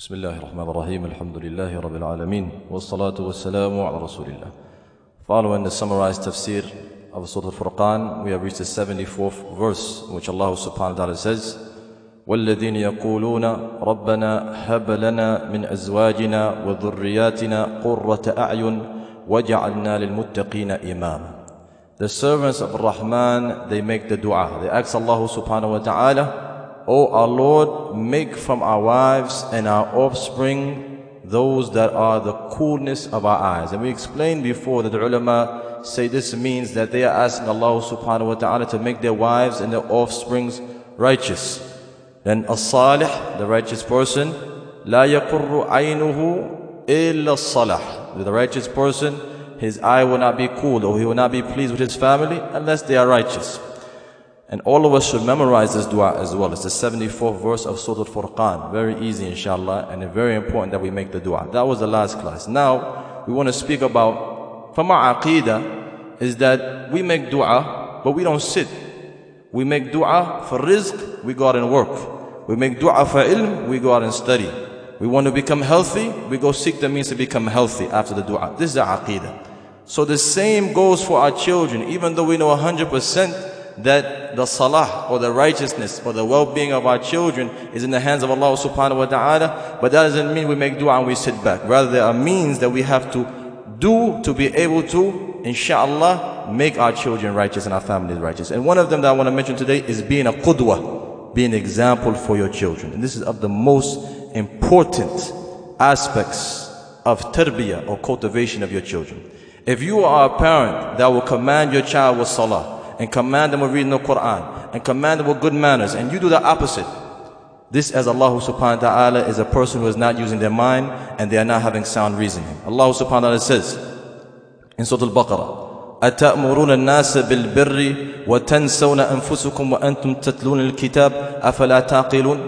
بسم الله الرحمن الرحيم الحمد لله رب العالمين والصلاة والسلام على رسول الله Following the summarized tafsir of Surah Al-Furqan, we have reached the 74th verse, which Allah subhanahu wa ta'ala says, والذين يقولون ربنا هب لنا من أزواجنا وذرياتنا قرة أعين وجعلنا للمتقين إماما The servants of Rahman, they make the dua. They ask Allah subhanahu wa ta'ala, O our Lord, make from our wives and our offspring those that are the coolness of our eyes. And we explained before that the ulama say this means that they are asking Allah subhanahu wa ta'ala to make their wives and their offsprings righteous. Then as-salih, the righteous person, لا يقر عينه إلا الصلاح. The righteous person, his eye will not be cool or he will not be pleased with his family unless they are righteous. And all of us should memorize this dua as well. It's the 74th verse of Surah Al-Furqan. Very easy inshallah and very important that we make the dua. That was the last class. Now we want to speak about from our aqidah is that we make dua but we don't sit. We make dua for rizq, we go out and work. We make dua for ilm, we go out and study. We want to become healthy, we go seek the means to become healthy after the dua. This is the aqidah. So the same goes for our children, even though we know 100% that the salah or the righteousness or the well-being of our children is in the hands of Allah subhanahu wa ta'ala. But that doesn't mean we make dua and we sit back. Rather, there are means that we have to do to be able to, inshallah, make our children righteous and our families righteous. And one of them that I want to mention today is being a qudwa, being an example for your children. And this is of the most important aspects of tarbiyah or cultivation of your children. If you are a parent that will command your child with salah, and command them with reading the Quran and command them with good manners and you do the opposite. This as Allah subhanahu wa ta'ala is a person who is not using their mind and they are not having sound reasoning. Allah subhanahu wa ta'ala says in Surah Al-Baqarah أتأمرون الناس بالبر وتنسون أنفسكم وأنتم تتلون الكتاب أفلا تعقلون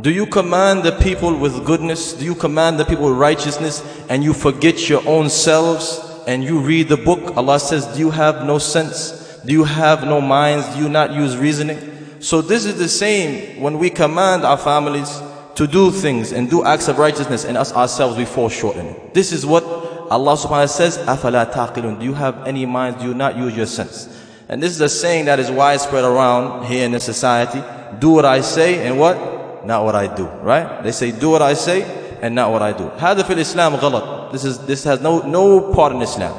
Do you command the people with goodness? Do you command the people with righteousness and you forget your own selves and you read the book? Allah says, do you have no sense? Do you have no minds? Do you not use reasoning? So this is the same when we command our families to do things and do acts of righteousness and us ourselves we fall short in it. This is what Allah subhanahu wa ta'ala says, أَفَلَا تَعْقِلُونَ Do you have any minds? Do you not use your sense? And this is a saying that is widespread around here in the society. Do what I say and what? Not what I do. Right? They say do what I say and not what I do. هذا في الإسلام غلط. This is this has no no part in Islam.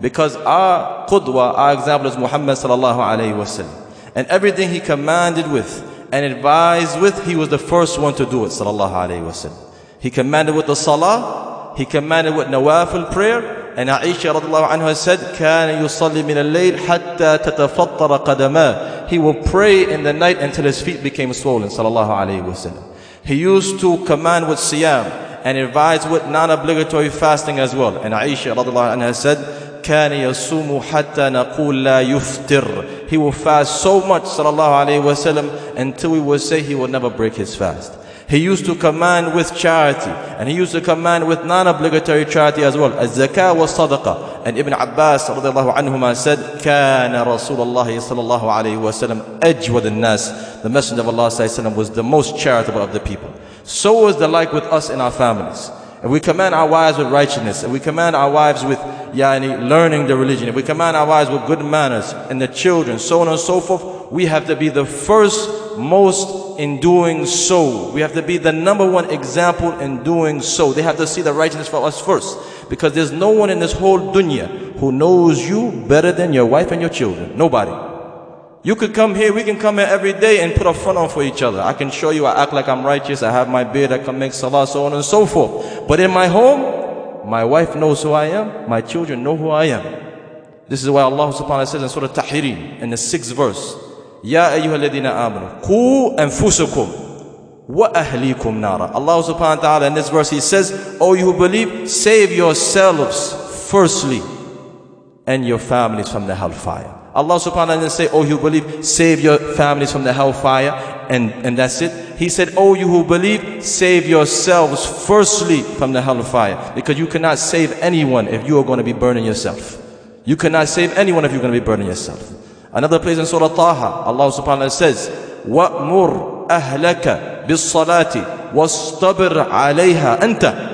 Because our qudwa, our example is Muhammad sallallahu alayhi wasallam. And everything he commanded with and advised with, he was the first one to do it sallallahu alayhi wasallam. He commanded with the salah, he commanded with nawafil prayer, and Aisha radiallahu anha said, كان يصلي من الليل حتى تتفطر قدماه. He will pray in the night until his feet became swollen sallallahu alayhi wasallam. He used to command with siyam and advise with non-obligatory fasting as well. And Aisha radiallahu anha said, كان يصوم حتى نقول لا يفطر he will fast so much sallallahu alayhi wasallam until we will say he will never break his fast he used to command with charity and he used to command with non-obligatory charity as well الزكاة والصدقة and Ibn Abbas رضي الله عنهما said كان رسول الله صلى الله عليه وسلم أجود الناس the messenger of Allah صلى الله عليه وسلم was the most charitable of the people so was the like with us in our families if we command our wives with righteousness, if we command our wives with yani, learning the religion, if we command our wives with good manners and the children, so on and so forth, we have to be the first most in doing so. We have to be the number one example in doing so. They have to see the righteousness for us first. Because there's no one in this whole dunya who knows you better than your wife and your children. Nobody. You could come here, we can come here every day and put a front on for each other. I can show you, I act like I'm righteous, I have my beard, I can make salah, so on and so forth. But in my home, my wife knows who I am, my children know who I am. This is why Allah subhanahu wa ta'ala says in Surah Tahrim, in the sixth verse, Ya ayyuha alladhina amanu, ku anfusakum wa ahlikum nara. Allah subhanahu wa ta'ala in this verse, He says, O you who believe, save yourselves firstly and your families from the hellfire. Allah subhanahu wa ta'ala say, Oh, you believe, save your families from the hellfire, and, and that's it. He said, Oh, you who believe, save yourselves firstly from the hellfire. Because you cannot save anyone if you are going to be burning yourself. You cannot save anyone if you're going to be burning yourself. Another place in Surah Taha, Allah subhanahu wa ta'ala says, وَأْمُرْ أَهْلَكَ بالصلاة واصطبر عليها أنت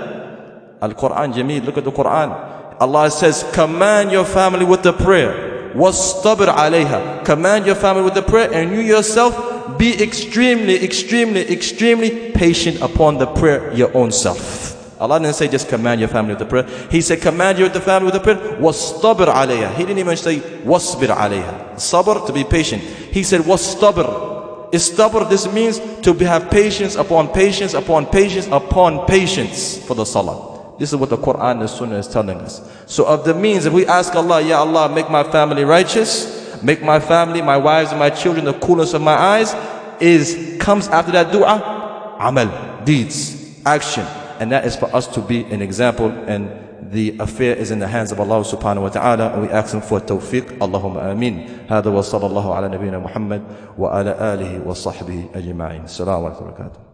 Al-Quran Jameel, look at the Quran. Allah says, command your family with the prayer. wastabir alayha. Command your family with the prayer and you yourself be extremely, extremely, extremely patient upon the prayer your own self. Allah didn't say just command your family with the prayer. He said command your family with the prayer wastabir alayha. He didn't even say wasbir alayha. Sabr to be patient. He said wastabir. Istabr, this means to have patience upon patience upon patience upon patience for the salah. This is what the Quran and Sunnah is telling us. So of the means, if we ask Allah, Ya Allah, make my family righteous, make my family, my wives and my children the coolest of my eyes, is comes after that dua, amal, deeds, action. And that is for us to be an example and the affair is in the hands of Allah subhanahu wa ta'ala and we ask him for tawfiq Allahumma ameen هذا وصلى الله على نبينا محمد وعلى آله وصحبه أجمعين السلام عليكم ورحمة الله